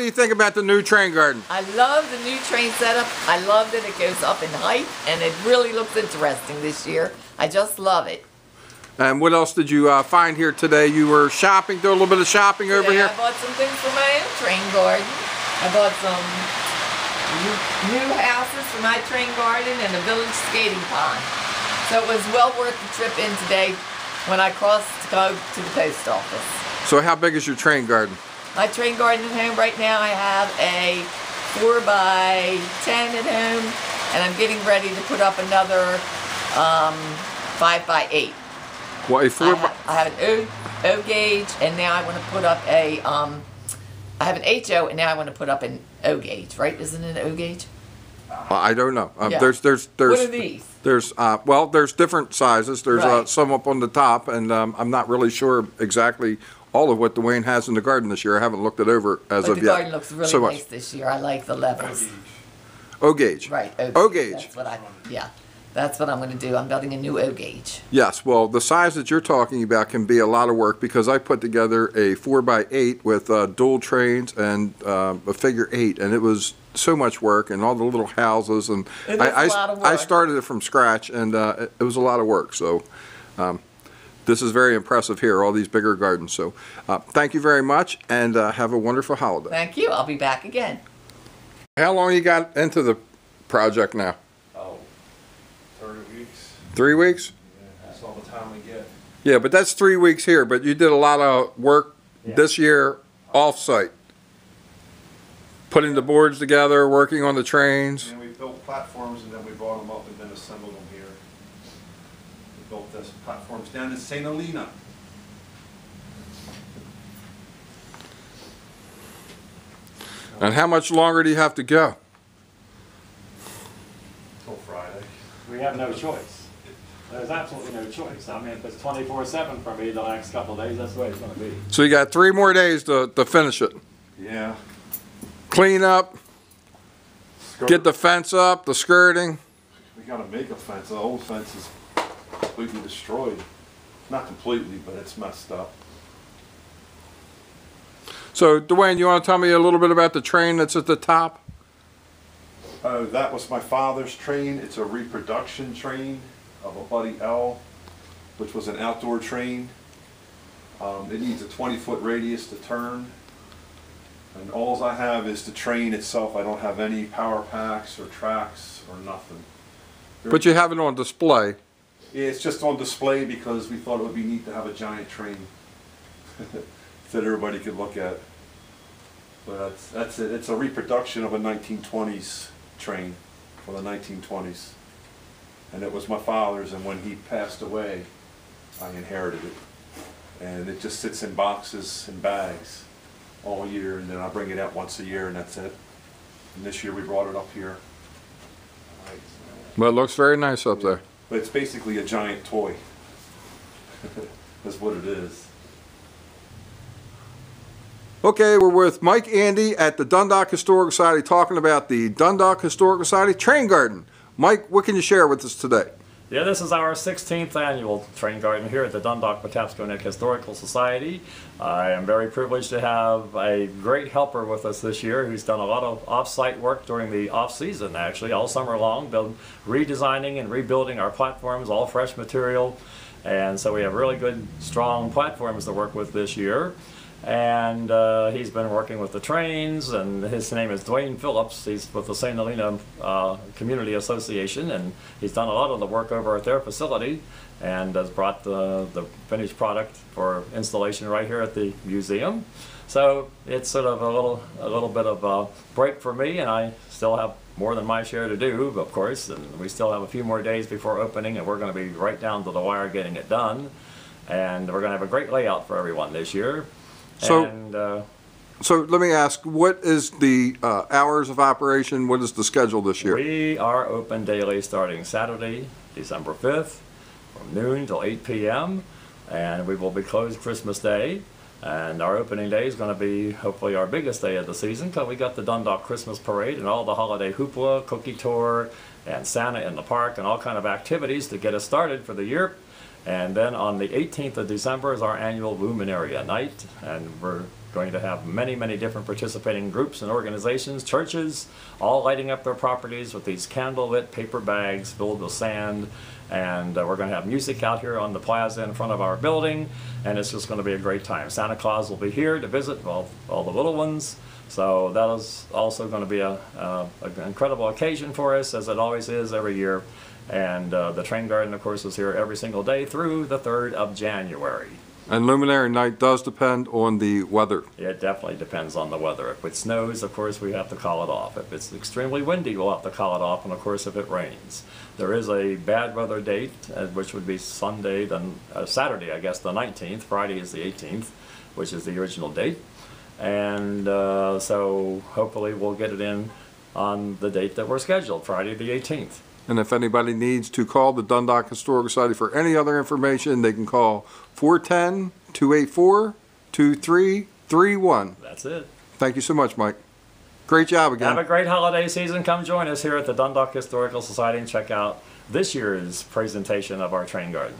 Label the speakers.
Speaker 1: do you think about the new train garden?
Speaker 2: I love the new train setup. I love that it goes up in height and it really looks interesting this year. I just love it.
Speaker 1: And what else did you uh, find here today? You were shopping, do a little bit of shopping over here?
Speaker 2: I bought some things for my own train garden. I bought some new, new houses for my train garden and a village skating pond. So it was well worth the trip in today when I crossed to go to the post office.
Speaker 1: So how big is your train garden?
Speaker 2: My train garden at home right now, I have a 4 by 10 at home, and I'm getting ready to put up another um, 5 by 8.
Speaker 1: What, a
Speaker 2: I,
Speaker 1: four by,
Speaker 2: ha- I have an O, o gauge, and now I want to put up a, um, I have an HO, and now I want to put up an O gauge, right? Isn't it an O gauge?
Speaker 1: I don't know. Uh,
Speaker 2: Yeah.
Speaker 1: There's, there's, there's.
Speaker 2: What are these?
Speaker 1: There's, uh, well, there's different sizes. There's uh, some up on the top, and um, I'm not really sure exactly all of what Dwayne has in the garden this year. I haven't looked it over as
Speaker 2: But
Speaker 1: of
Speaker 2: the
Speaker 1: yet.
Speaker 2: garden looks really
Speaker 1: So much.
Speaker 2: nice this year. I like the levels.
Speaker 1: O gauge.
Speaker 2: Right, O gauge.
Speaker 1: O gauge.
Speaker 2: That's what I, yeah. That's what I'm going to do. I'm building a new O gauge.
Speaker 1: Yes, well, the size that you're talking about can be a lot of work because I put together a four by eight with uh, dual trains and uh, a figure eight, and it was so much work and all the little houses and
Speaker 2: It
Speaker 1: I, I-
Speaker 2: lot of
Speaker 1: I started it from scratch and uh, it, it was a lot of work. So um, this is very impressive here, all these bigger gardens. So uh, thank you very much and uh, have a wonderful holiday.
Speaker 2: Thank you. I'll be back again.
Speaker 1: How long you got into the project now?
Speaker 3: Oh, 30 weeks.
Speaker 1: Three weeks?
Speaker 3: Yeah, that's all the time we get.
Speaker 1: Yeah, but that's three weeks here, but you did a lot of work
Speaker 3: Yeah.
Speaker 1: this year off-site. Putting the boards together, working on the trains.
Speaker 3: And we built platforms and then we brought them up and then assembled them here. We built this platforms down in St. Helena.
Speaker 1: And how much longer do you have to go?
Speaker 3: Till Friday.
Speaker 4: We have no choice. There's absolutely no choice. I mean, if it's twenty-four seven for me the next couple of days, that's the way it's gonna be.
Speaker 1: So you got three more days to, to finish it.
Speaker 3: Yeah.
Speaker 1: Clean up,
Speaker 3: Skirt-
Speaker 1: get the fence up, the skirting.
Speaker 3: We gotta make a fence. The old fence is completely destroyed. Not completely, but it's messed up.
Speaker 1: So Dwayne, you want to tell me a little bit about the train that's at the top?
Speaker 3: Uh, that was my father's train. It's a reproduction train of a Buddy L, which was an outdoor train. Um, it needs a 20 foot radius to turn. And alls I have is the train itself. I don't have any power packs or tracks or nothing.
Speaker 1: But you have it on display.
Speaker 3: It's just on display because we thought it would be neat to have a giant train that everybody could look at. But that's, that's it. It's a reproduction of a 1920s train from the 1920s. And it was my father's, and when he passed away, I inherited it. And it just sits in boxes and bags all year, and then I bring it out once a year, and that's it. And this year we brought it up here.
Speaker 1: Well, it looks very nice up there.
Speaker 3: But it's basically a giant toy. That's what it is.
Speaker 1: Okay, we're with Mike Andy at the Dundalk Historical Society talking about the Dundalk Historical Society Train Garden. Mike, what can you share with us today?
Speaker 4: Yeah, this is our 16th annual train garden here at the Dundalk Patapsco Neck Historical Society. I am very privileged to have a great helper with us this year who's done a lot of off-site work during the off-season, actually, all summer long, build, redesigning and rebuilding our platforms, all fresh material. And so we have really good, strong platforms to work with this year. And uh, he's been working with the trains, and his name is Dwayne Phillips. He's with the St. Helena uh, Community Association, and he's done a lot of the work over at their facility and has brought the, the finished product for installation right here at the museum. So it's sort of a little, a little bit of a break for me, and I still have more than my share to do, of course, and we still have a few more days before opening, and we're going to be right down to the wire getting it done. And we're going to have a great layout for everyone this year.
Speaker 1: So-
Speaker 4: and, uh,
Speaker 1: So let me ask, what is the uh, hours of operation? What is the schedule this year?
Speaker 4: We are open daily starting Saturday, December 5th, from noon till 8 p.m. And we will be closed Christmas Day. And our opening day is going to be hopefully our biggest day of the season because we got the Dundalk Christmas Parade and all the holiday hoopla, cookie tour, and Santa in the park and all kind of activities to get us started for the year. And then on the 18th of December is our annual Luminaria night, and we're going to have many, many different participating groups and organizations, churches, all lighting up their properties with these candlelit paper bags filled with sand. And uh, we're going to have music out here on the plaza in front of our building, and it's just going to be a great time. Santa Claus will be here to visit all, all the little ones. So that is also going to be a, uh, an incredible occasion for us, as it always is every year. And uh, the train garden, of course, is here every single day through the 3rd of January.
Speaker 1: And Luminary Night does depend on the weather.
Speaker 4: It definitely depends on the weather. If it snows, of course, we have to call it off. If it's extremely windy, we'll have to call it off. And of course, if it rains, there is a bad weather date, uh, which would be Sunday, then uh, Saturday, I guess, the 19th. Friday is the 18th, which is the original date. And uh, so hopefully we'll get it in on the date that we're scheduled, Friday the 18th.
Speaker 1: And if anybody needs to call the Dundalk Historical Society for any other information, they can call 410-284-2331.
Speaker 4: That's it.
Speaker 1: Thank you so much, Mike. Great job again.
Speaker 4: Have a great holiday season. Come join us here at the Dundalk Historical Society and check out this year's presentation of our train garden.